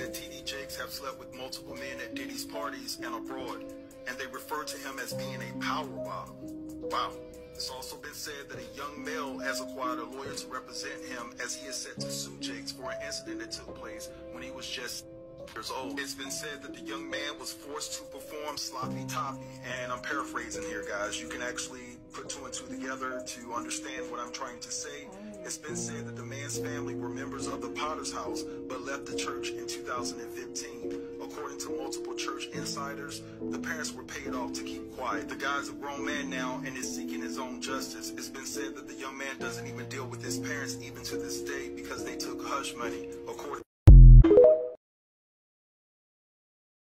that T.D. Jakes have slept with multiple men at Diddy's parties and abroad, and they refer to him as being a power bottom. Wow. It's also been said that a young male has acquired a lawyer to represent him as he is set to sue Jakes for an incident that took place when he was just years old. It's been said that the young man was forced to perform sloppy toppy, and I'm paraphrasing here, guys. You can actually put two and two together to understand what I'm trying to say. It's been said that the man's family were members of the Potter's House, but left the church in 2015. According to multiple church insiders, the parents were paid off to keep quiet. The guy's a grown man now and is seeking his own justice. It's been said that the young man doesn't even deal with his parents even to this day because they took hush money. According